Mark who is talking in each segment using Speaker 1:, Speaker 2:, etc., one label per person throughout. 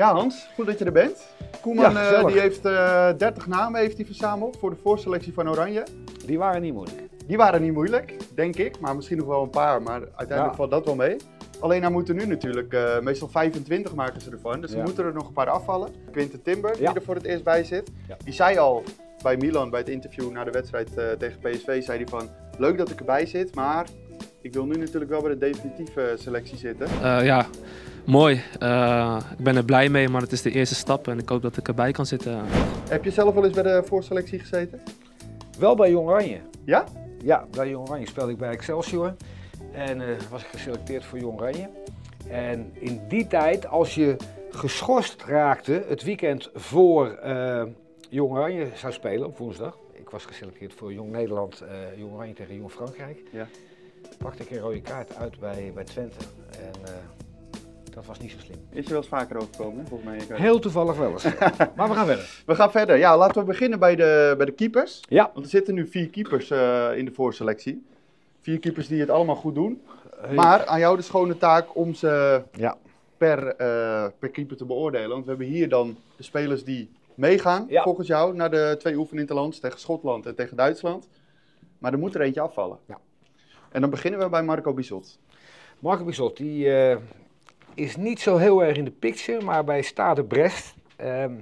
Speaker 1: Ja, Hans, goed dat je er bent. Koeman
Speaker 2: Ja,
Speaker 1: eh, die heeft eh 30 namen heeft hij verzameld voor de voorselectie van Oranje.
Speaker 2: Die waren niet moeilijk.
Speaker 1: Die waren niet moeilijk, denk ik, maar misschien nog wel een paar, maar uiteindelijk
Speaker 2: Ja.
Speaker 1: valt dat wel mee. Alleen hij moeten nu natuurlijk, eh, meestal 25 maken ze ervan, dus er
Speaker 2: Ja.
Speaker 1: moeten er nog een paar afvallen. Quinten Timber, die
Speaker 2: Ja.
Speaker 1: er voor het eerst bij zit,
Speaker 2: Ja.
Speaker 1: die zei al bij Milan, bij het interview na de wedstrijd eh, tegen PSV, zei hij van, leuk dat ik erbij zit, maar ik wil nu natuurlijk wel bij de definitieve selectie zitten.
Speaker 3: Eh, ja, mooi. Eh, ik ben er blij mee, maar het is de eerste stap en ik hoop dat ik erbij kan zitten.
Speaker 1: Heb je zelf wel eens bij de voorselectie gezeten?
Speaker 2: Wel bij Jong Oranje.
Speaker 1: Ja?
Speaker 2: Ja, bij Jong Oranje speelde ik bij Excelsior. En eh, was ik geselecteerd voor Jong Oranje. En in die tijd, als je geschorst raakte het weekend voor eh, Jong Oranje zou spelen op woensdag. Ik was geselecteerd voor Jong Nederland, eh, Jong Oranje tegen Jong Frankrijk.
Speaker 1: Ja.
Speaker 2: Pakte ik een rode kaart uit bij, bij Twente. En eh, dat was niet zo slim.
Speaker 1: Is je wel eens vaker overkomen, volgens mij.
Speaker 2: Heel toevallig wel eens. maar we gaan verder.
Speaker 1: We gaan verder. Ja, laten we beginnen bij de, bij de keepers.
Speaker 2: Ja.
Speaker 1: Want er zitten nu vier keepers eh, in de voorselectie. Vier keepers die het allemaal goed doen. Maar aan jou de schone taak om ze
Speaker 2: Ja.
Speaker 1: per, eh, per keeper te beoordelen. Want we hebben hier dan de spelers die meegaan,
Speaker 2: Ja.
Speaker 1: volgens jou, naar de twee oefeninterlands tegen Schotland en tegen Duitsland. Maar er moet er eentje afvallen.
Speaker 2: Ja.
Speaker 1: En dan beginnen we bij Marco Bisot.
Speaker 2: Marco Bizot, die eh, is niet zo heel erg in de picture, maar bij Stade Brest, ehm,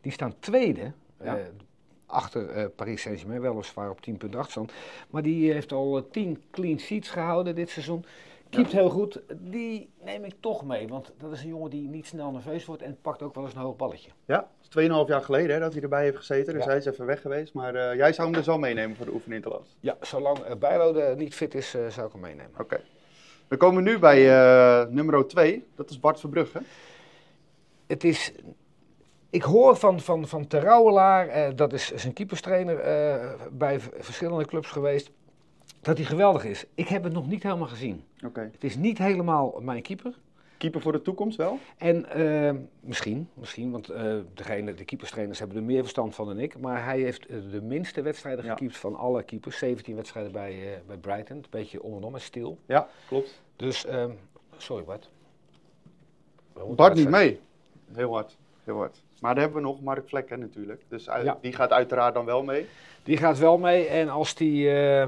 Speaker 2: die staan tweede.
Speaker 1: Ja.
Speaker 2: eh, achter eh, Paris Saint-Germain, weliswaar op 10 punten achterstand. Maar die heeft al eh, 10 clean sheets gehouden dit seizoen. Keept heel goed. Die neem ik toch mee, want dat is een jongen die niet snel nerveus wordt en pakt ook wel eens een hoog balletje.
Speaker 1: Ja, dat is 2,5 jaar geleden hè, dat hij erbij heeft gezeten. Dus
Speaker 2: Ja.
Speaker 1: hij is even weg geweest. Maar eh, jij zou hem dus wel meenemen voor de oefeninterlands.
Speaker 2: Ja, zolang uh, Bijlo niet fit is, eh, zou ik hem meenemen.
Speaker 1: Oké. We komen nu bij eh, nummer 2. Dat is Bart Verbrugge.
Speaker 2: het is. Ik hoor van, van, van Terouwelaar, eh, dat is zijn keeperstrainer eh, bij verschillende clubs geweest, dat hij geweldig is. Ik heb het nog niet helemaal gezien.
Speaker 1: Oké.
Speaker 2: Het is niet helemaal mijn keeper.
Speaker 1: Keeper voor de toekomst wel?
Speaker 2: En eh, misschien, misschien, want eh, degene, de keeperstrainers hebben er meer verstand van dan ik. Maar hij heeft eh, de minste wedstrijden
Speaker 1: Ja.
Speaker 2: gekiept van alle keepers. 17 wedstrijden bij, eh, bij Brighton. Een beetje om en om en stil.
Speaker 1: Ja, klopt.
Speaker 2: Dus, ehm, sorry Bart.
Speaker 1: Bart niet mee. Heel hard. Heel hard. Maar dan hebben we nog Mark Vlekken natuurlijk. Dus uit-
Speaker 2: Ja.
Speaker 1: die gaat uiteraard dan wel mee.
Speaker 2: Die gaat wel mee en als die, eh,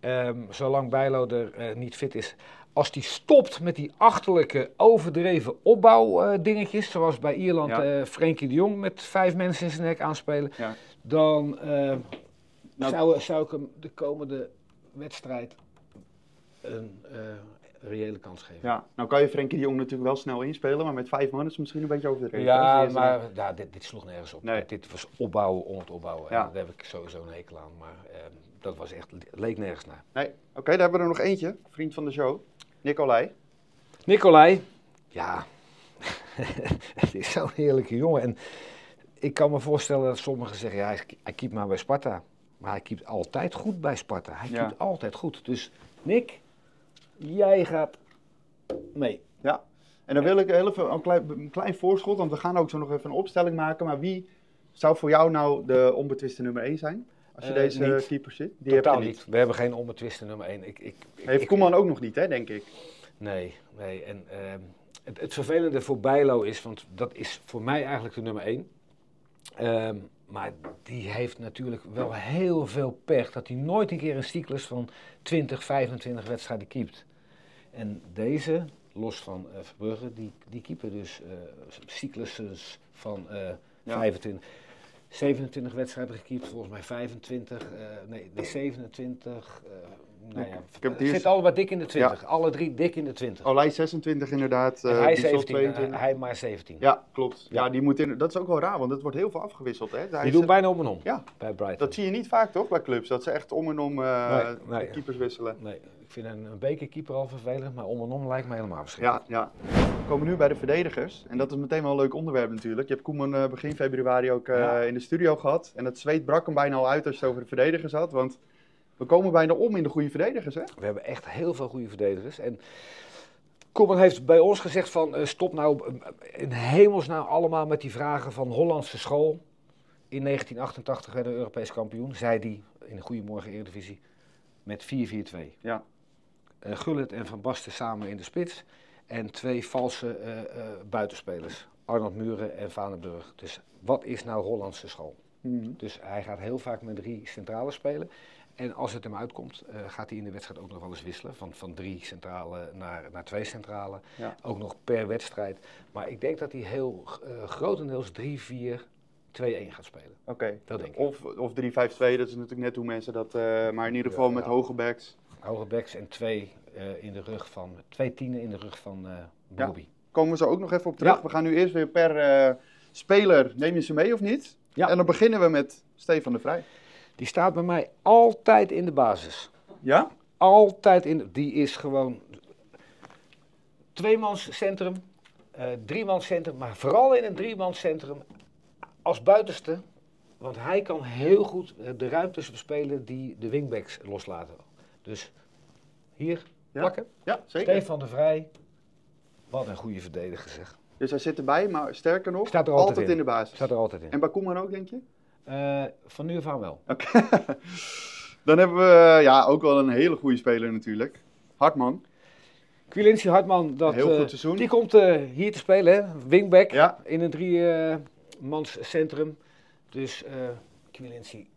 Speaker 2: ehm, zolang Bijlo er eh, niet fit is, als die stopt met die achterlijke overdreven opbouwdingetjes, zoals bij Ierland
Speaker 1: Ja.
Speaker 2: eh Frenkie de Jong met vijf mensen in zijn nek aanspelen,
Speaker 1: Ja.
Speaker 2: dan eh,
Speaker 1: Nou-
Speaker 2: zou, zou ik hem de komende wedstrijd een eh, reële kans geven.
Speaker 1: Ja, nou kan je Frenkie de Jong natuurlijk wel snel inspelen, maar met vijf man is het misschien een beetje overdreven.
Speaker 2: Ja, maar ja, dit, dit sloeg nergens op.
Speaker 1: Nee.
Speaker 2: Dit was opbouwen om het opbouwen.
Speaker 1: Ja.
Speaker 2: En daar heb ik sowieso een hekel aan. Maar eh, dat was echt, leek nergens naar.
Speaker 1: Nee, oké, daar hebben we er nog eentje. Vriend van de show. Nicolai.
Speaker 2: Nicolai, ja, het is zo'n heerlijke jongen. En ik kan me voorstellen dat sommigen zeggen, ja, hij, hij keept maar bij Sparta. Maar hij keept altijd goed bij Sparta. Hij
Speaker 1: Ja.
Speaker 2: keept altijd goed. Dus Nick, jij gaat mee.
Speaker 1: Ja. En dan wil ik heel even een klein, een klein voorschot, want we gaan ook zo nog even een opstelling maken. Maar wie zou voor jou nou de onbetwiste nummer 1 zijn? Als je
Speaker 2: Eh,
Speaker 1: deze
Speaker 2: niet.
Speaker 1: keeper zit? Die heb
Speaker 2: Totaal
Speaker 1: je
Speaker 2: niet.
Speaker 1: niet.
Speaker 2: We hebben geen onbetwiste nummer 1. Ik, ik, ik,
Speaker 1: Heeft
Speaker 2: ik-
Speaker 1: Koeman ook nog niet, hè, denk ik.
Speaker 2: Nee, nee. En ehm, het, het vervelende voor Bijlo is, want dat is voor mij eigenlijk de nummer één. Ehm, maar die heeft natuurlijk wel heel veel pech dat hij nooit een keer een cyclus van 20, 25 wedstrijden keept. En deze, los van eh Verbrugge, die, die keeper dus eh cycluses van eh,
Speaker 1: Ja.
Speaker 2: 25. 27 wedstrijden gekiept, volgens mij 25, eh, nee, nee 27. Eh nou ja,
Speaker 1: heb het
Speaker 2: zit allemaal dik in de 20. Alle drie dik in de 20.
Speaker 1: Olij 26 inderdaad. Eh,
Speaker 2: hij
Speaker 1: Bissot
Speaker 2: 17,
Speaker 1: 22.
Speaker 2: en hij maar 17.
Speaker 1: Ja, klopt. Ja, die moet in, dat is ook wel raar, want het wordt heel veel afgewisseld. Hè? Hij
Speaker 2: Die doen bijna om en om
Speaker 1: Ja,
Speaker 2: bij Brighton.
Speaker 1: dat zie je niet vaak toch bij clubs, dat ze echt om en om eh,
Speaker 2: Nee, nee.
Speaker 1: de keepers wisselen.
Speaker 2: Nee, ik vind een, een bekerkeeper al vervelend, maar om en om lijkt me helemaal verschrikkelijk.
Speaker 1: Ja, ja. We komen nu bij de verdedigers. En dat is meteen wel een leuk onderwerp natuurlijk. Je hebt Koeman eh, begin februari ook eh, in de studio gehad. En het zweet brak hem bijna al uit als je het over de verdedigers had. Want we komen bijna om in de goede verdedigers, hè?
Speaker 2: We hebben echt heel veel goede verdedigers. En Koeman heeft bij ons gezegd van eh, stop nou eh, in hemelsnaam allemaal met die vragen van Hollandse school. In 1988 werden we Europees kampioen, zei hij in de Goedemorgen Eredivisie, met 4-4-2.
Speaker 1: Ja.
Speaker 2: Eh, Gullit en Van Basten samen in de spits en twee valse buitenspelers. Arnold Muren en Vaneburg. Dus wat is nou Hollandse school?
Speaker 1: Mhm.
Speaker 2: Dus hij gaat heel vaak met drie centrale spelen. En als het hem uitkomt, eh, gaat hij in de wedstrijd ook nog wel eens wisselen. Van, van drie centrale naar, naar twee centrale.
Speaker 1: Ja.
Speaker 2: Ook nog per wedstrijd. Maar ik denk dat hij heel eh, grotendeels 3-4-2-1 gaat spelen.
Speaker 1: Oké.
Speaker 2: Dat denk ik.
Speaker 1: Of, of 3-5-2, dat is natuurlijk net hoe mensen dat... eh, maar in ieder geval
Speaker 2: Ja,
Speaker 1: met
Speaker 2: ja.
Speaker 1: hoge backs.
Speaker 2: Hoge backs en twee in de rug van, twee tienen in de rug van. Bobby.
Speaker 1: Komen we zo ook nog even op terug. We gaan nu eerst weer per speler, neem je ze mee of niet?
Speaker 2: Ja.
Speaker 1: En dan beginnen we met Stefan de Vrij.
Speaker 2: Die staat bij mij altijd in de basis.
Speaker 1: Ja?
Speaker 2: Altijd in. Die is gewoon tweemans centrum, eh driemans centrum, maar vooral in een driemans centrum als buitenste. Want hij kan heel goed de ruimtes bespelen die de wingbacks loslaten. Dus hier
Speaker 1: Ja.
Speaker 2: plakken.
Speaker 1: Ja, zeker.
Speaker 2: Stefan de Vrij. Wat een goede verdediger zeg.
Speaker 1: Dus hij zit erbij, maar sterker nog,
Speaker 2: Staat er altijd in.
Speaker 1: in de basis.
Speaker 2: Staat er altijd in.
Speaker 1: En bij Koeman ook, denk je?
Speaker 2: Eh, van nu af aan wel.
Speaker 1: Oké. Dan hebben we ja, ook wel een hele goede speler natuurlijk. Hartman.
Speaker 2: Quilinci Hartman, dat,
Speaker 1: Heel
Speaker 2: eh,
Speaker 1: goed seizoen.
Speaker 2: die komt eh, hier te spelen, hè? wingback
Speaker 1: Ja.
Speaker 2: in een drie-mans centrum. Dus eh Quilinci,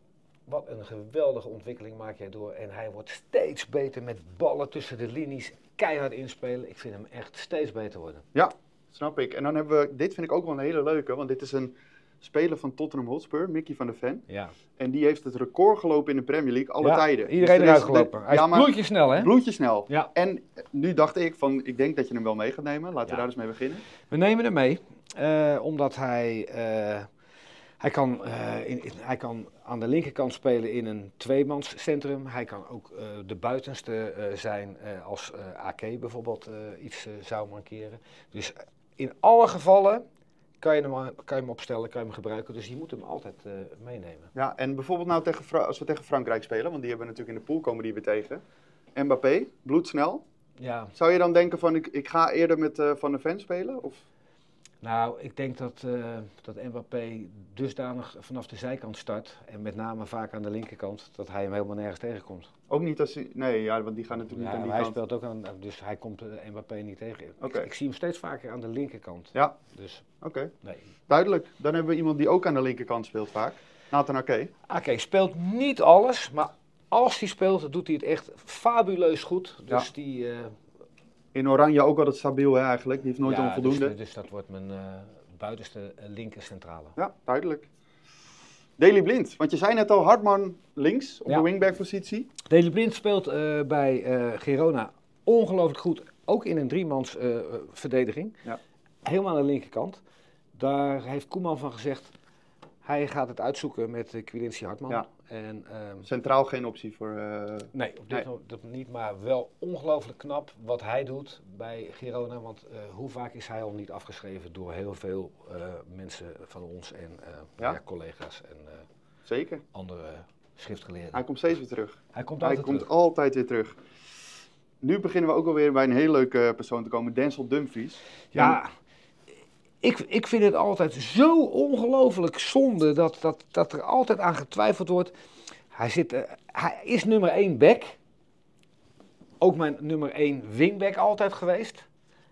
Speaker 2: wat een geweldige ontwikkeling maak jij door. En hij wordt steeds beter met ballen tussen de linies, keihard inspelen. Ik vind hem echt steeds beter worden.
Speaker 1: Ja, snap ik. En dan hebben we, dit vind ik ook wel een hele leuke, want dit is een speler van Tottenham Hotspur, Mickey van der Ven.
Speaker 2: Ja,
Speaker 1: En die heeft het record gelopen in de Premier League, alle
Speaker 2: Ja,
Speaker 1: tijden.
Speaker 2: Iedereen
Speaker 1: Dus
Speaker 2: eruit
Speaker 1: is-
Speaker 2: gelopen.
Speaker 1: de-
Speaker 2: Hij
Speaker 1: ja, maar
Speaker 2: bloedje snel, hè?
Speaker 1: bloedje snel.
Speaker 2: Ja.
Speaker 1: En nu dacht ik van, ik denk dat je hem wel mee gaat nemen. Laten we daar eens mee beginnen.
Speaker 2: We nemen hem mee, eh, omdat hij, eh, hij, kan, eh, in, in- hij kan aan de linkerkant spelen in een tweemanscentrum. Hij kan ook de buitenste zijn als AK bijvoorbeeld iets zou mankeren. Dus in alle gevallen kan je, hem, kan je hem opstellen, kan je hem gebruiken. Dus je moet hem altijd eh, meenemen.
Speaker 1: Ja, en bijvoorbeeld nou tegen, Fra- als we tegen Frankrijk spelen, want die hebben we natuurlijk in de pool komen die we tegen. Mbappé, bloedsnel.
Speaker 2: Ja,
Speaker 1: Zou je dan denken van, ik, ik ga eerder met eh, Van der Ven spelen? Of?
Speaker 2: Nou, ik denk dat, eh, dat Mbappé dusdanig vanaf de zijkant start. En met name vaak aan de linkerkant, dat hij hem helemaal nergens tegenkomt.
Speaker 1: Ook niet als hij... Nee, ja, want die gaan natuurlijk
Speaker 2: Ja,
Speaker 1: niet aan die
Speaker 2: hij
Speaker 1: kant.
Speaker 2: speelt ook aan, dus hij komt eh, Mbappé niet tegen. Ik-
Speaker 1: Oké.
Speaker 2: Ik, zie hem steeds vaker aan de linkerkant.
Speaker 1: Ja,
Speaker 2: Dus
Speaker 1: oké.
Speaker 2: nee.
Speaker 1: Duidelijk. Dan hebben we iemand die ook aan de linkerkant speelt vaak. Nathan Ake.
Speaker 2: Oké, speelt niet alles, maar als hij speelt, doet hij het echt fabuleus goed. Dus
Speaker 1: Ja.
Speaker 2: die. eh,
Speaker 1: In oranje ook altijd stabiel hè, eigenlijk. Die heeft nooit
Speaker 2: ja,
Speaker 1: onvoldoende.
Speaker 2: Dus, dus dat wordt mijn eh, buitenste eh, linker centrale.
Speaker 1: Ja, duidelijk. Daley Blind, want je zei net al Hartman links op
Speaker 2: Ja.
Speaker 1: de wingback positie.
Speaker 2: Deli Blind speelt eh, bij eh Girona ongelooflijk goed, ook in een driemans verdediging.
Speaker 1: Ja.
Speaker 2: Helemaal aan de linkerkant. Daar heeft Koeman van gezegd, hij gaat het uitzoeken met uh, Quilinci Hartman.
Speaker 1: Ja.
Speaker 2: En, ehm,
Speaker 1: Centraal geen optie voor... eh,
Speaker 2: nee, op dit
Speaker 1: Nee.
Speaker 2: moment niet, maar wel ongelooflijk knap wat hij doet bij Girona. Want eh, hoe vaak is hij al niet afgeschreven door heel veel mensen van ons en
Speaker 1: Ja.
Speaker 2: collega's en
Speaker 1: zeker.
Speaker 2: andere schriftgeleerden.
Speaker 1: Hij komt steeds weer terug.
Speaker 2: Hij komt
Speaker 1: Hij
Speaker 2: altijd
Speaker 1: komt
Speaker 2: terug.
Speaker 1: altijd weer terug. Nu beginnen we ook alweer bij een hele leuke persoon te komen. Denzel Dumfries.
Speaker 2: Ja, ik, ik vind het altijd zo ongelooflijk zonde dat, dat, dat er altijd aan getwijfeld wordt. Hij, zit, eh, hij is nummer 1 back. Ook mijn nummer 1 wingback altijd geweest.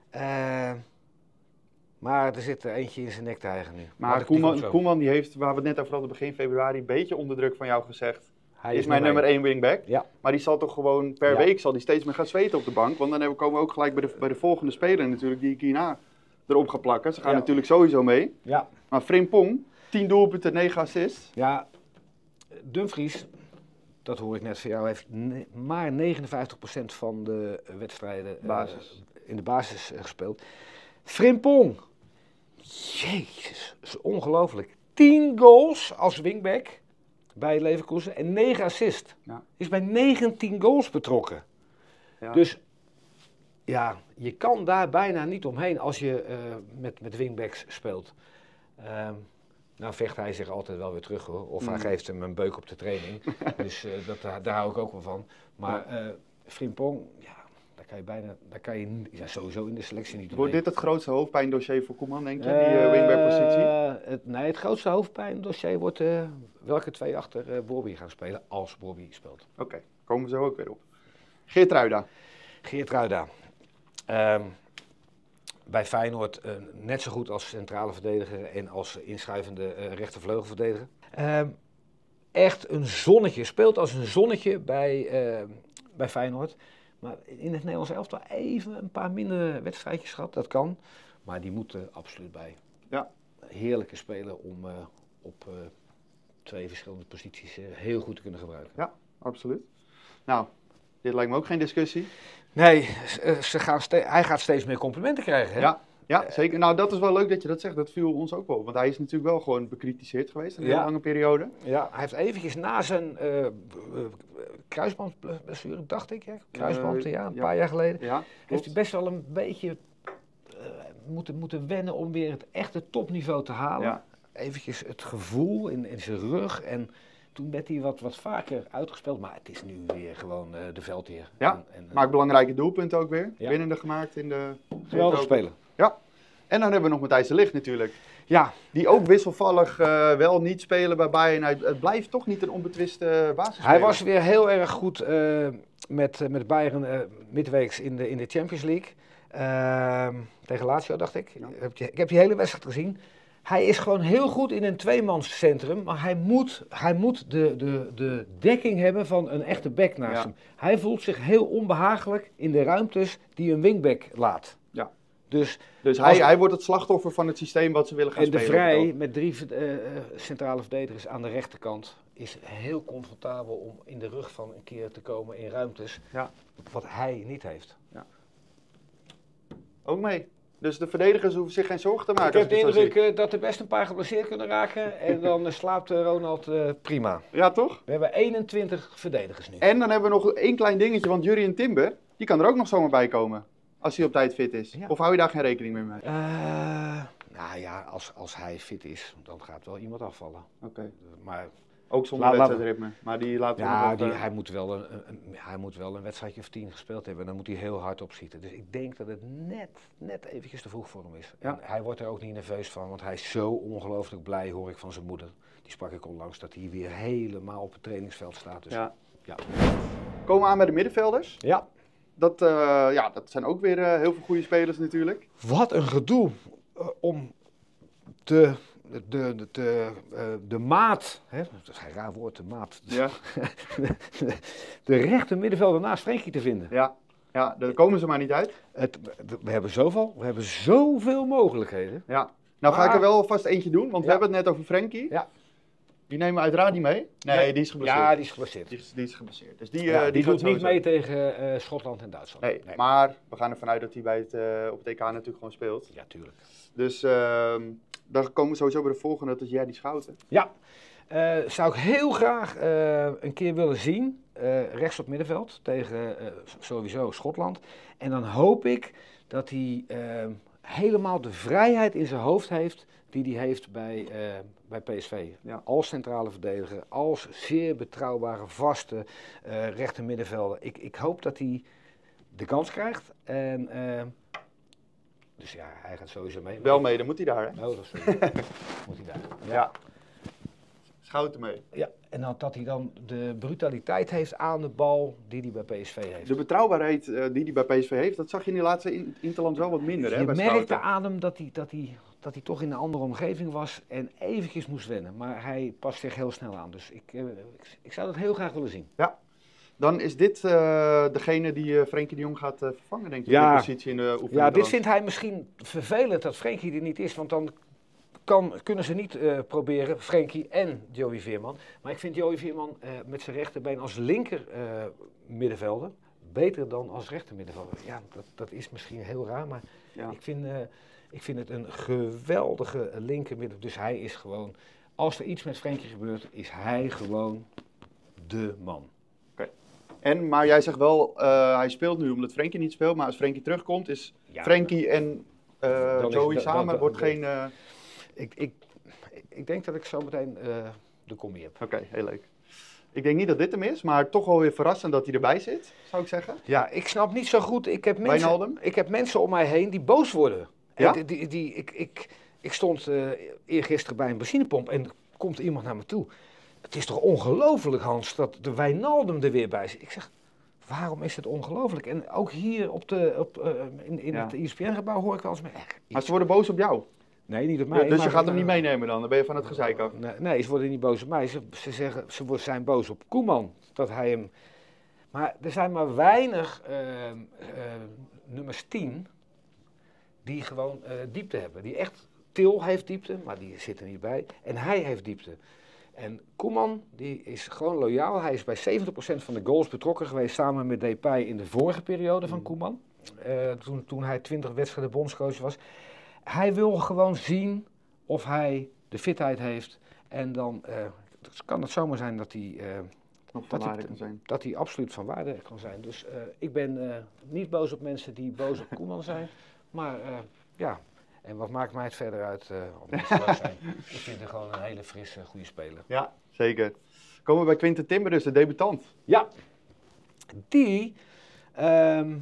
Speaker 2: Eh, maar er zit er eentje in zijn nek te hijgen nu.
Speaker 1: Maar Koeman. Koeman die heeft, waar we het net over hadden, begin februari, een beetje onder druk van jou gezegd.
Speaker 2: Hij
Speaker 1: is, mijn nummer 1 wingback.
Speaker 2: Ja.
Speaker 1: Maar die zal toch gewoon per
Speaker 2: Ja.
Speaker 1: week zal die steeds meer gaan zweten op de bank. Want dan hebben- komen we ook gelijk bij de, bij de volgende speler natuurlijk die ik hierna erop plakken. Ze gaan
Speaker 2: Ja.
Speaker 1: natuurlijk sowieso mee.
Speaker 2: Ja,
Speaker 1: Maar Frimpong, 10 doelpunten, 9 assists.
Speaker 2: ja, Dumfries, dat hoor ik net van jou, heeft maar 59% van de wedstrijden eh,
Speaker 1: Basis.
Speaker 2: in de basis eh, gespeeld. Frimpong, jezus, is ongelooflijk. 10 goals als wingback bij Leverkusen en 9 assists.
Speaker 1: Ja.
Speaker 2: Is bij 19 goals betrokken.
Speaker 1: Ja.
Speaker 2: Dus ja, je kan daar bijna niet omheen als je eh, met, met wingbacks speelt. Ehm, nou vecht hij zich altijd wel weer terug hoor. Of hij
Speaker 1: Mm.
Speaker 2: geeft hem een beuk op de training. dus eh, dat, daar- hou ik ook wel van. Maar eh Frimpong, ja, daar kan je bijna, daar kan je ja, sowieso in de selectie niet
Speaker 1: Wordt
Speaker 2: omheen.
Speaker 1: dit het grootste hoofdpijndossier voor Koeman, denk je? Die wingback-positie?
Speaker 2: Het, nee, het grootste hoofdpijndossier wordt welke twee achter Bobby gaan spelen als Bobby speelt.
Speaker 1: Oké, komen we zo ook weer op. Geert Ruida.
Speaker 2: Geert Ruida. Ehm, bij Feyenoord eh, net zo goed als centrale verdediger en als inschuivende eh, rechtervleugelverdediger. Ehm, echt een zonnetje, speelt als een zonnetje bij, eh, bij Feyenoord. Maar in het Nederlands elftal even een paar minder wedstrijdjes gehad, dat kan. Maar die moeten absoluut bij.
Speaker 1: Ja.
Speaker 2: Heerlijke speler om eh, op twee verschillende posities heel goed te kunnen gebruiken.
Speaker 1: Absoluut. Nou, dit lijkt me ook geen discussie.
Speaker 2: Nee, ze- eh, ze gaan hij gaat steeds meer complimenten krijgen. Hè?
Speaker 1: Ja, ja, zeker. Nou, dat is wel leuk dat je dat zegt. Dat viel ons ook wel. Want hij is natuurlijk wel gewoon bekritiseerd geweest een hele lange periode.
Speaker 2: Ja, hij heeft eventjes na zijn eh, b- kruisbandblessure, dacht ik, hè? kruisband,
Speaker 1: Eh,
Speaker 2: ja, een
Speaker 1: ja.
Speaker 2: paar jaar geleden,
Speaker 1: Ja,
Speaker 2: heeft hij best wel een beetje eh, moeten, moeten wennen om weer het echte topniveau te halen.
Speaker 1: Ja.
Speaker 2: Eventjes het gevoel in, in zijn rug en toen werd hij wat, wat vaker uitgespeeld, maar het is nu weer gewoon eh, de veldheer.
Speaker 1: Ja,
Speaker 2: En, en,
Speaker 1: Maakt belangrijke doelpunten ook weer.
Speaker 2: Ja.
Speaker 1: Winnende gemaakt in de...
Speaker 2: geweldig spelen.
Speaker 1: En dan hebben we nog Matthijs de Ligt natuurlijk.
Speaker 2: Ja,
Speaker 1: Die ook wisselvallig eh, wel niet spelen bij Bayern. Hij, het blijft toch niet een onbetwiste basisspeler.
Speaker 2: Hij was weer heel erg goed eh, met, eh, met Bayern eh, midweeks in de, in de Champions League. Ehm, tegen Lazio, dacht ik.
Speaker 1: Ja.
Speaker 2: Heb je, ik heb die hele wedstrijd gezien. Hij is gewoon heel goed in een tweemanscentrum. Maar hij moet, hij moet de, de, de dekking hebben van een echte back naast
Speaker 1: Ja.
Speaker 2: hem. Hij voelt zich heel onbehagelijk in de ruimtes die een wingback laat.
Speaker 1: Ja.
Speaker 2: Dus
Speaker 1: Dus hij, hij wordt het slachtoffer van het systeem wat ze willen gaan
Speaker 2: en de
Speaker 1: spelen.
Speaker 2: Vrij met drie eh, centrale verdedigers aan de rechterkant is heel comfortabel om in de rug van een keer te komen in ruimtes.
Speaker 1: Ja.
Speaker 2: Wat hij niet heeft.
Speaker 1: Ook mee. Dus de verdedigers hoeven zich geen zorgen te maken.
Speaker 2: ik heb de indruk eh, dat er best een paar geblesseerd kunnen raken. En dan eh, slaapt eh, Ronald prima.
Speaker 1: Ja, toch?
Speaker 2: We hebben 21 verdedigers nu.
Speaker 1: En dan hebben we nog één klein dingetje, want Jurien Timber, die kan er ook nog zomaar bij komen. Als hij op tijd fit is.
Speaker 2: Ja.
Speaker 1: Of hou je daar geen rekening mee?
Speaker 2: Eh, nou ja, als, als hij fit is, dan gaat wel iemand afvallen.
Speaker 1: Oké.
Speaker 2: Maar
Speaker 1: Ook zonder
Speaker 2: Laat- laat-
Speaker 1: wedstrijdritme. Maar die we
Speaker 2: Ja, die, hij, moet wel een, hij moet wel een wedstrijdje of tien gespeeld hebben. En dan moet hij heel hard opschieten. Dus ik denk dat het net, net eventjes te vroeg voor hem is.
Speaker 1: Ja.
Speaker 2: En hij wordt er ook niet nerveus van, want hij is zo ongelooflijk blij, hoor ik van zijn moeder. Die sprak ik onlangs, dat hij weer helemaal op het trainingsveld staat. Dus,
Speaker 1: Ja.
Speaker 2: Ja.
Speaker 1: Komen we aan bij de middenvelders.
Speaker 2: ja.
Speaker 1: Dat, eh, ja, dat zijn ook weer eh, heel veel goede spelers natuurlijk.
Speaker 2: Wat een gedoe eh, om de, de, de, de, eh, de maat, hè, dat is een raar woord, de maat,
Speaker 1: Ja,
Speaker 2: de rechter middenvelder naast Frenkie te vinden.
Speaker 1: ja. ja daar komen ze maar niet uit.
Speaker 2: Het, we hebben zoveel, we hebben zoveel mogelijkheden.
Speaker 1: Ja. Nou ga ik er wel vast eentje doen, want we hebben het net over Frenkie.
Speaker 2: Ja.
Speaker 1: Die nemen we uiteraard niet mee. Nee,
Speaker 2: Nee.
Speaker 1: die is geblesseerd.
Speaker 2: Ja, die is geblesseerd.
Speaker 1: Die, is, die is geblesseerd. Dus die,
Speaker 2: Ja,
Speaker 1: eh,
Speaker 2: die
Speaker 1: gaat
Speaker 2: doet niet mee tegen eh, Schotland en Duitsland.
Speaker 1: Nee, maar we gaan ervan uit dat hij bij het, op het EK natuurlijk gewoon speelt.
Speaker 2: Ja, tuurlijk.
Speaker 1: Dus dan komen we sowieso bij de volgende, dat is Jerry Schouten.
Speaker 2: Ja, eh, zou ik heel graag eh, een keer willen zien. eh, rechts op middenveld tegen sowieso Schotland. En dan hoop ik dat hij helemaal de vrijheid in zijn hoofd heeft die hij heeft bij, bij PSV.
Speaker 1: Ja.
Speaker 2: Als centrale verdediger, als zeer betrouwbare, vaste rechter middenvelder. Ik, ik hoop dat hij de kans krijgt. En, dus ja, hij gaat sowieso mee.
Speaker 1: Wel mee, dan moet hij daar. Hè?
Speaker 2: Oh, dat is. Moet hij daar.
Speaker 1: Ja. Schouten mee.
Speaker 2: Ja, en dan, dat hij dan de brutaliteit heeft aan de bal die hij bij PSV heeft.
Speaker 1: De betrouwbaarheid eh, die hij bij PSV heeft, dat zag je in die laatste in Interland wel wat minder. Hè,
Speaker 2: je
Speaker 1: bij
Speaker 2: merkte aan hem dat hij, dat, hij, dat hij toch in een andere omgeving was en eventjes moest wennen. Maar hij past zich heel snel aan. Dus ik, eh, ik, ik zou dat heel graag willen zien.
Speaker 1: Dan is dit eh, degene die eh Frenkie de Jong gaat eh, vervangen, denk ik,
Speaker 2: Ja.
Speaker 1: in de positie in de oefening.
Speaker 2: Ja, dit vindt hij misschien vervelend dat Frenkie er niet is. Want dan kan, kunnen ze niet proberen, Frenkie en Joey Veerman. Maar ik vind Joey Veerman met zijn rechterbeen als linker middenvelder beter dan als rechter middenvelder. Ja, dat, dat is misschien heel raar, maar
Speaker 1: Ja.
Speaker 2: ik, vind, ik vind het een geweldige linker midden. Dus hij is gewoon, als er iets met Frenkie gebeurt, is hij gewoon de man.
Speaker 1: En, maar jij zegt wel, eh, hij speelt nu omdat Frenkie niet speelt. Maar als Frenkie terugkomt, is
Speaker 2: Ja,
Speaker 1: Frenkie en
Speaker 2: is-
Speaker 1: Joey samen wordt geen... eh,
Speaker 2: Ik, ik, ik denk dat ik zo meteen de commie heb.
Speaker 1: Oké, heel leuk. Ik denk niet dat dit hem is, maar toch wel weer verrassend dat hij erbij zit, zou ik zeggen.
Speaker 2: Ja, ik snap niet zo goed. Ik heb mensen,
Speaker 1: Wijnaldum?
Speaker 2: ik heb mensen om mij heen die boos worden. En
Speaker 1: Ja?
Speaker 2: die, die, die- ik, ik, ik stond eh eergisteren bij een benzinepomp en er komt iemand naar me toe. Het is toch ongelooflijk, Hans, dat de Wijnaldum er weer bij zit. Ik zeg, waarom is het ongelooflijk? En ook hier op de, op, eh, in, in
Speaker 1: Ja.
Speaker 2: het ESPN-gebouw hoor ik wel eens echt
Speaker 1: Maar ze worden boos op jou.
Speaker 2: Nee, niet op mij.
Speaker 1: dus je gaat hem niet meenemen dan, dan ben je van het gezeik af.
Speaker 2: Nee, nee, ze worden niet boos op mij. Ze, ze, zeggen, ze zijn boos op Koeman. Dat hij hem... Maar er zijn maar weinig eh, nummers 10 die gewoon eh, diepte hebben. Die echt... Til heeft diepte, maar die zit er niet bij. En hij heeft diepte. En Koeman die is gewoon loyaal. Hij is bij 70% van de goals betrokken geweest samen met Depay in de vorige periode van
Speaker 1: Mm.
Speaker 2: Koeman. Eh, toen, toen hij 20 wedstrijden bondscoach was. Hij wil gewoon zien of hij de fitheid heeft. En dan eh, kan het zomaar zijn dat hij,
Speaker 1: van
Speaker 2: Dat
Speaker 1: waarde
Speaker 2: ik-
Speaker 1: kan zijn.
Speaker 2: dat hij absoluut van waarde kan zijn. Dus ik ben niet boos op mensen die boos op Koeman zijn. Maar ja, en wat maakt mij het verder uit of mensen boos zijn? Ik vind hem gewoon een hele frisse, goede speler.
Speaker 1: Ja, zeker. Komen we bij Quinten Timber, de debutant.
Speaker 2: Ja, die ehm,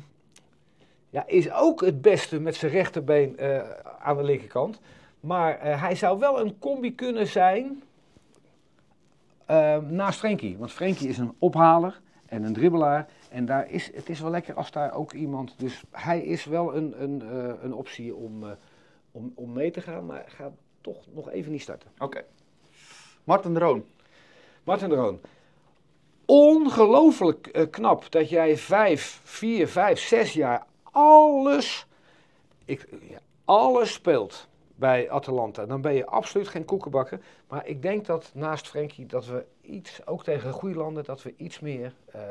Speaker 2: ja, is ook het beste met zijn rechterbeen eh, aan de linkerkant. Maar eh, hij zou wel een combi kunnen zijn ehm, naast Frenkie. Want Frenkie is een ophaler en een dribbelaar. En daar is, het is wel lekker als daar ook iemand... Dus hij is wel een, een, een optie om, om, om mee te gaan. Maar gaat toch nog even niet starten.
Speaker 1: Oké. Martin de Roon.
Speaker 2: Martin de Roon. Ongelooflijk eh, knap dat jij vijf, vier, vijf, zes jaar alles, ik, ja, alles speelt bij Atalanta. Dan ben je absoluut geen koekenbakker. Maar ik denk dat naast Frenkie dat we iets, ook tegen goede landen, dat we iets meer eh,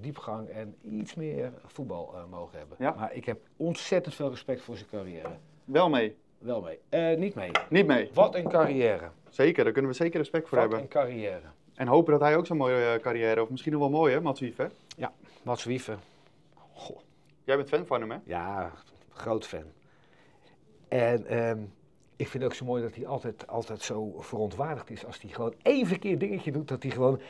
Speaker 2: diepgang en iets meer voetbal eh, mogen hebben.
Speaker 1: Ja.
Speaker 2: Maar ik heb ontzettend veel respect voor zijn carrière.
Speaker 1: Wel mee.
Speaker 2: Wel mee. Eh, niet mee.
Speaker 1: Niet mee.
Speaker 2: Wat een carrière.
Speaker 1: Zeker, daar kunnen we zeker respect voor
Speaker 2: Wat
Speaker 1: hebben.
Speaker 2: een carrière.
Speaker 1: En hopen dat hij ook zo'n mooie eh, carrière, of misschien nog wel mooi hè, Mats Wiever?
Speaker 2: Mats Wiever. Goh.
Speaker 1: Jij bent fan van hem hè?
Speaker 2: Ja, groot fan. En ehm, ik vind het ook zo mooi dat hij altijd, altijd zo verontwaardigd is. Als hij gewoon één verkeerd dingetje doet, dat hij gewoon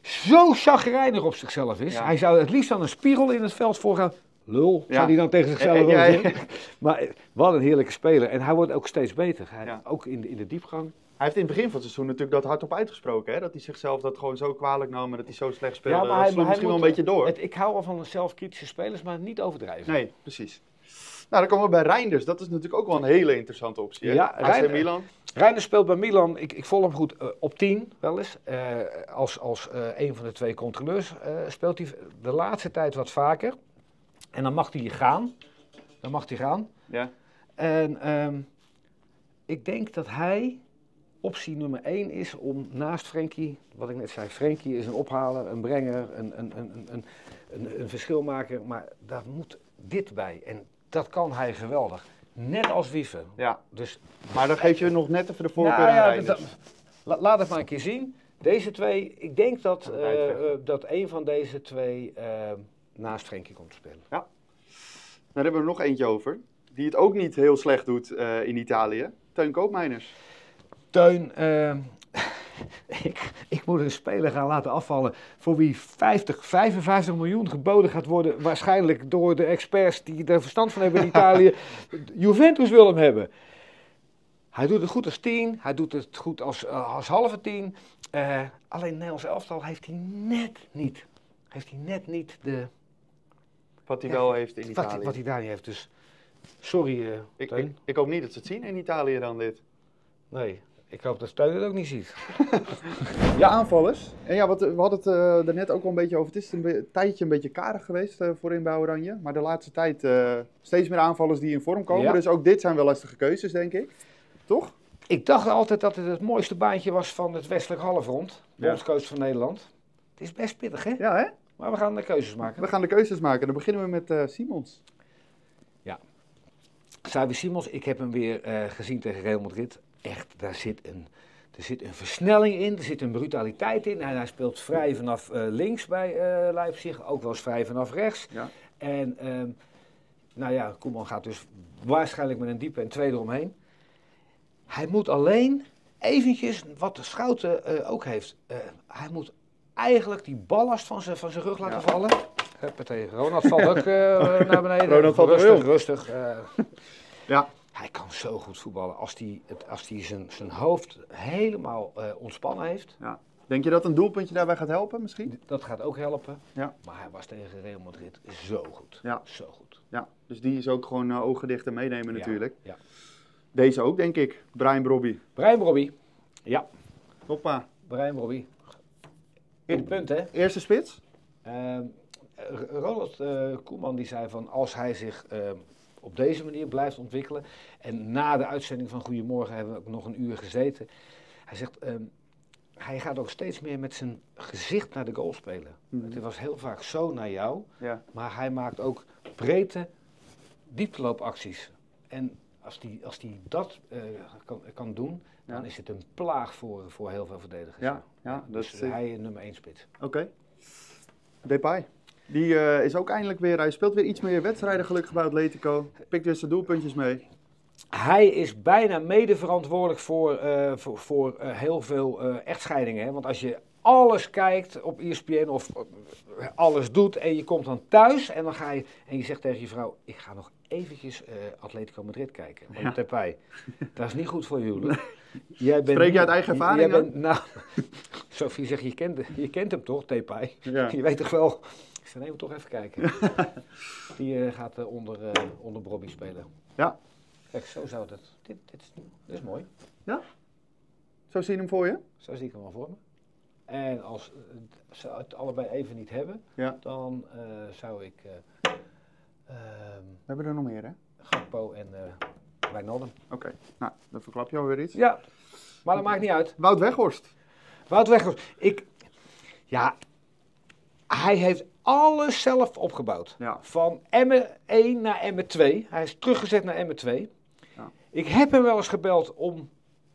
Speaker 2: zo chagrijnig op zichzelf is.
Speaker 1: Ja.
Speaker 2: Hij zou het liefst aan een spiegel in het veld voorgaan. Lul,
Speaker 1: Ja.
Speaker 2: zou hij dan tegen zichzelf
Speaker 1: Eh, eh, ja.
Speaker 2: Maar wat een heerlijke speler. En hij wordt ook steeds beter. Hij. Ook in de, in de diepgang.
Speaker 1: Hij heeft in het begin van het seizoen natuurlijk dat hardop uitgesproken hè? Dat hij zichzelf dat gewoon zo kwalijk nam en dat hij zo slecht speelde.
Speaker 2: Ja, maar hij-
Speaker 1: misschien wel een beetje door.
Speaker 2: Het, ik hou wel van zelfkritische spelers, maar niet overdrijven.
Speaker 1: Nee, precies. Nou, dan komen we bij Reinders. Dat is natuurlijk ook wel een hele interessante optie hè?
Speaker 2: Ja,
Speaker 1: Milan.
Speaker 2: Reiner speelt bij Milan, ik, ik volg hem goed, eh, op 10 wel eens. Als als een van de twee controleurs speelt hij de laatste tijd wat vaker. En dan mag hij gaan. Dan mag hij gaan.
Speaker 1: Ja.
Speaker 2: En ehm, ik denk dat hij optie nummer 1 is om naast Frenkie, wat ik net zei, Frenkie is een ophaler, een brenger, een, een, een, een, een, een, verschilmaker. Maar daar moet dit bij. En dat kan hij geweldig. Net als Wiever.
Speaker 1: ja,
Speaker 2: Dus
Speaker 1: maar dan geef je nog net even de voorkeur
Speaker 2: nou
Speaker 1: aan
Speaker 2: ja, dat- la- laat het maar een keer zien. Deze twee, ik denk dat, eh, eh, dat een van deze twee eh, naast Frenkie komt te spelen.
Speaker 1: Daar hebben we er nog eentje over. Die het ook niet heel slecht doet eh, in Italië. Teun Koopmeiners.
Speaker 2: Teun, eh, ik, ik moet een speler gaan laten afvallen voor wie 50, 55 miljoen geboden gaat worden. Waarschijnlijk door de experts die er verstand van hebben in Italië. Juventus wil hem hebben. Hij doet het goed als tien, hij doet het goed als, eh, als halve tien. Eh, alleen Nederlands elftal heeft hij net niet. Heeft hij net niet de,
Speaker 1: Wat hij
Speaker 2: Ja,
Speaker 1: wel heeft in
Speaker 2: wat,
Speaker 1: Italië.
Speaker 2: wat hij daar niet heeft. Dus sorry, eh
Speaker 1: ik,
Speaker 2: Teun.
Speaker 1: ik, ik hoop niet dat ze het zien in Italië dan dit.
Speaker 2: Nee, ik hoop dat Teun het ook niet ziet.
Speaker 1: Ja, aanvallers. En ja, wat, we hadden het eh daarnet ook al een beetje over. Het is een tijdje een beetje karig geweest eh, voorin bij Oranje. Maar de laatste tijd eh, steeds meer aanvallers die in vorm komen.
Speaker 2: Ja.
Speaker 1: Dus ook dit zijn wel lastige keuzes, denk ik. Toch?
Speaker 2: Ik dacht altijd dat het het mooiste baantje was van het westelijk halfrond.
Speaker 1: Ja.
Speaker 2: Bondscoach van Nederland. Het is best pittig, hè?
Speaker 1: Ja, hè?
Speaker 2: Maar we gaan de keuzes maken.
Speaker 1: We gaan de keuzes maken. Dan beginnen we met eh, Simons.
Speaker 2: Xavi Simons, ik heb hem weer eh, gezien tegen Real Madrid. Echt, daar zit een, er zit een versnelling in, er zit een brutaliteit in. En hij speelt vrij vanaf eh, links bij eh, Leipzig, ook wel eens vrij vanaf rechts.
Speaker 1: Ja.
Speaker 2: En ehm, nou ja, Koeman gaat dus waarschijnlijk met een diepe en twee eromheen. Hij moet alleen eventjes, wat de Schouten eh, ook heeft, eh, hij moet eigenlijk die ballast van zijn van zijn rug laten
Speaker 1: Ja.
Speaker 2: vallen. Huppatee, Ronald valt ook eh, naar beneden.
Speaker 1: Ronald valt
Speaker 2: rustig, rustig. eh.
Speaker 1: Ja.
Speaker 2: Hij kan zo goed voetballen als hij het- als hij zijn, zijn hoofd helemaal eh, ontspannen heeft.
Speaker 1: Ja. Denk je dat een doelpuntje daarbij gaat helpen misschien?
Speaker 2: Dat gaat ook helpen.
Speaker 1: Ja.
Speaker 2: Maar hij was tegen Real Madrid zo goed.
Speaker 1: Ja.
Speaker 2: Zo goed.
Speaker 1: Ja, dus die is ook gewoon uh, ogen dicht en meenemen
Speaker 2: Ja,
Speaker 1: natuurlijk.
Speaker 2: Ja.
Speaker 1: Deze ook, denk ik. Brian Brobby.
Speaker 2: Brian Robbie. Ja,
Speaker 1: Hoppa.
Speaker 2: Brian Robbie. In punt, hè?
Speaker 1: Eerste spits?
Speaker 2: Ehm, R- Ronald eh, Koeman die zei van als hij zich ehm, op deze manier blijft ontwikkelen. En na de uitzending van Goedemorgen hebben we ook nog een uur gezeten. Hij zegt, ehm, hij gaat ook steeds meer met zijn gezicht naar de goal spelen.
Speaker 1: Mhm.
Speaker 2: Het was heel vaak zo naar jou,
Speaker 1: Ja.
Speaker 2: maar hij maakt ook breedte diepteloopacties. En als hij als die dat eh, kan, kan doen, dan is het een plaag voor, voor heel veel verdedigers.
Speaker 1: Ja, ja,
Speaker 2: Dus
Speaker 1: eh,
Speaker 2: hij nummer 1 spits.
Speaker 1: Oké. Depay. Die eh, is ook eindelijk weer... Hij speelt weer iets meer wedstrijden gelukkig bij Atletico. Pikt weer zijn doelpuntjes mee.
Speaker 2: Hij is bijna mede verantwoordelijk voor, voor, voor heel veel echtscheidingen. Hè? Want als je alles kijkt op ESPN of alles doet en je komt dan thuis en dan ga je en je zegt tegen je vrouw, ik ga nog eventjes eh, Atletico Madrid kijken.
Speaker 1: Ja.
Speaker 2: Ja. Dat is niet goed voor huwelijk. Jij bent
Speaker 1: Spreek je uit eigen ervaring
Speaker 2: jij bent, Nou, Sophie zegt, je kent, je kent hem toch, Depay?
Speaker 1: Ja.
Speaker 2: Je weet toch wel. Ik zei, nee, moet toch even kijken. Die eh, gaat eh, onder, onder Bobby spelen.
Speaker 1: Ja.
Speaker 2: Kijk, zo zou dat. Dit, dit, is, dit is mooi.
Speaker 1: Zo zie je hem voor je?
Speaker 2: Zo zie ik hem wel voor me. En als ze het allebei even niet hebben,
Speaker 1: Ja.
Speaker 2: dan zou ik
Speaker 1: We hebben er nog meer, hè?
Speaker 2: Gakpo en eh Wijnaldum.
Speaker 1: Oké. Nou, dan verklap je alweer iets.
Speaker 2: Ja, maar dat maakt niet uit.
Speaker 1: Wout Weghorst.
Speaker 2: Wout Weghorst, ik... Ja, hij heeft alles zelf opgebouwd.
Speaker 1: Ja.
Speaker 2: Van Emmen 1 naar Emmen 2. Hij is teruggezet naar Emmen 2.
Speaker 1: Ja.
Speaker 2: Ik heb hem wel eens gebeld om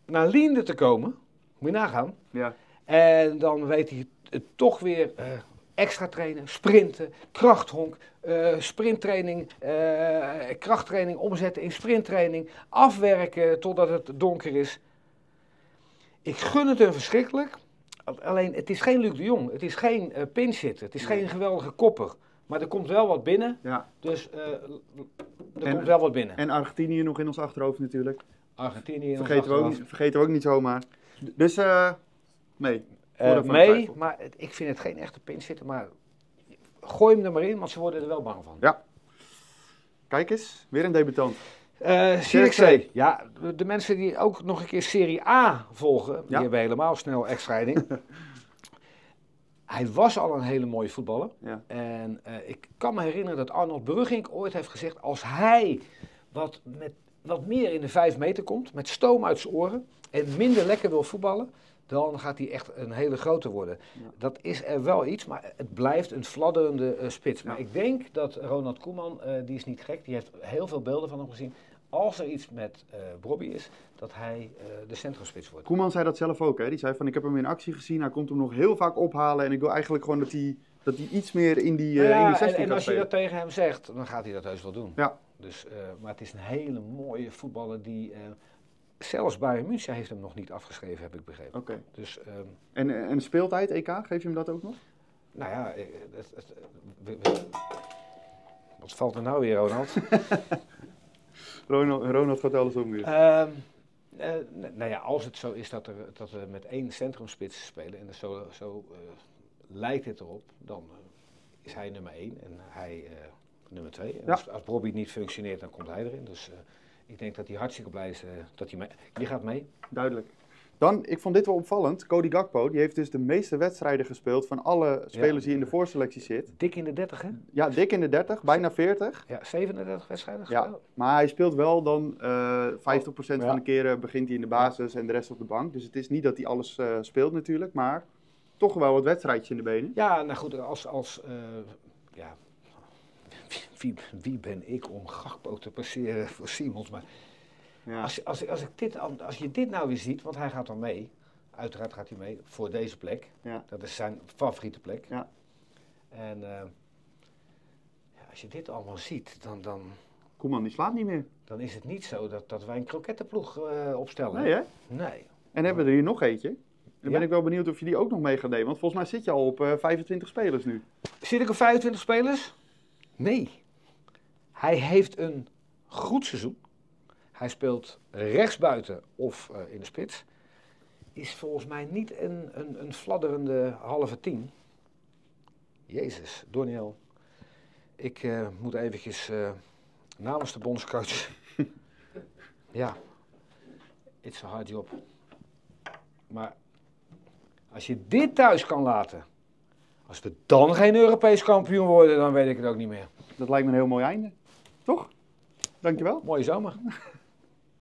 Speaker 2: naar Liende te komen. Moet je nagaan.
Speaker 1: Ja.
Speaker 2: En dan weet hij het toch weer eh, extra trainen, sprinten, krachthonk, eh, sprinttraining, eh, krachttraining omzetten in sprinttraining, afwerken totdat het donker is. Ik gun het hem verschrikkelijk. Alleen, het is geen Luc de Jong, het is geen uh, het is
Speaker 1: Nee.
Speaker 2: geen geweldige kopper. Maar er komt wel wat binnen,
Speaker 1: Ja.
Speaker 2: dus er
Speaker 1: En-
Speaker 2: komt wel wat binnen.
Speaker 1: En Argentinië nog in ons achterhoofd natuurlijk.
Speaker 2: Argentinië in ons
Speaker 1: Vergeten we, ook,
Speaker 2: achterhoofd.
Speaker 1: niet- vergeten we ook niet zomaar. Dus, nee.
Speaker 2: Eh,
Speaker 1: van de
Speaker 2: mee, maar het- ik vind het geen echte pinchitter, maar gooi hem er maar in, want ze worden er wel bang van.
Speaker 1: Kijk eens, weer een debutant.
Speaker 2: Eh C. Ja, de- mensen die ook nog een keer Serie A volgen, die
Speaker 1: Ja.
Speaker 2: hebben helemaal snel echtscheiding. Hij was al een hele mooie voetballer.
Speaker 1: Ja.
Speaker 2: En eh, ik kan me herinneren dat Arnold Brugging ooit heeft gezegd: als hij wat, met, wat meer in de vijf meter komt, met stoom uit zijn oren en minder lekker wil voetballen, dan gaat hij echt een hele grote worden.
Speaker 1: Ja.
Speaker 2: Dat is er wel iets, maar het blijft een fladderende eh, spits. Maar
Speaker 1: Ja.
Speaker 2: ik denk dat Ronald Koeman, eh, die is niet gek, die heeft heel veel beelden van hem gezien. Als er iets met eh Bobby is, dat hij eh, de centrumspits wordt.
Speaker 1: Koeman zei dat zelf ook, hè? Die zei van, ik heb hem in actie gezien, hij komt hem nog heel vaak ophalen en ik wil eigenlijk gewoon dat hij, dat hij iets meer in die,
Speaker 2: Ja,
Speaker 1: in die
Speaker 2: en,
Speaker 1: 16
Speaker 2: en
Speaker 1: kan
Speaker 2: als je dat tegen hem zegt, dan gaat hij dat heus wel doen.
Speaker 1: Ja.
Speaker 2: Dus, eh, maar het is een hele mooie voetballer die... zelfs Bayern München heeft hem nog niet afgeschreven, heb ik begrepen.
Speaker 1: Oké.
Speaker 2: Dus, ehm,
Speaker 1: En, en speeltijd, EK, geef je hem dat ook nog?
Speaker 2: nou ja... eh, het- het- wat valt er nou weer, Ronald?
Speaker 1: Ronald, Ronald gaat alles om weer.
Speaker 2: Ehm, eh, nou ja, als het zo is dat, er, dat we met één centrumspits spelen en zo, zo eh, lijkt het erop, dan is hij nummer één en hij nummer twee. En
Speaker 1: Ja.
Speaker 2: als, als Bobby niet functioneert, dan komt hij erin. Dus ik denk dat hij hartstikke blij is eh, dat hij mee... Je gaat mee.
Speaker 1: Duidelijk. Dan, ik vond dit wel opvallend. Cody Gakpo, die heeft dus de meeste wedstrijden gespeeld van alle spelers die in de voorselectie zit.
Speaker 2: Dik in de 30, hè?
Speaker 1: Ja, dik in de 30, bijna 40.
Speaker 2: Ja, 37 wedstrijden
Speaker 1: Ja,
Speaker 2: gespeeld.
Speaker 1: maar hij speelt wel dan eh 50%
Speaker 2: ja.
Speaker 1: van de keren begint hij in de basis en de rest op de bank. Dus het is niet dat hij alles eh, speelt natuurlijk, maar toch wel wat wedstrijdjes in de benen.
Speaker 2: Ja, nou goed, als... als eh, ja, wie, wie ben ik om Gakpo te passeren voor Simons? Maar
Speaker 1: Ja.
Speaker 2: Als, als, als, ik dit, al- als je dit nou weer ziet, want hij gaat dan mee. Uiteraard gaat hij mee voor deze plek.
Speaker 1: Ja.
Speaker 2: Dat is zijn favoriete plek.
Speaker 1: Ja.
Speaker 2: En eh, ja, als je dit allemaal ziet, dan, dan,
Speaker 1: Koeman die slaat niet meer.
Speaker 2: dan is het niet zo dat, dat wij een krokettenploeg eh, opstellen.
Speaker 1: Nee hè?
Speaker 2: Nee.
Speaker 1: En hebben we er hier nog eentje. Dan ben ik wel benieuwd of je die ook nog mee gaat nemen. Want volgens mij zit je al op eh 25 spelers nu.
Speaker 2: Zit ik op 25 spelers? Nee. Hij heeft een goed seizoen. Hij speelt rechtsbuiten of eh, in de spits. is volgens mij niet een, een, een fladderende halve tien. Jezus, Doniel. Ik eh, moet eventjes eh, namens de bondscoach. ja, it's a hard job. Maar als je dit thuis kan laten, als we dan geen Europees kampioen worden, dan weet ik het ook niet meer.
Speaker 1: Dat lijkt me een heel mooi einde. Toch? Dankjewel.
Speaker 2: Mooie zomer.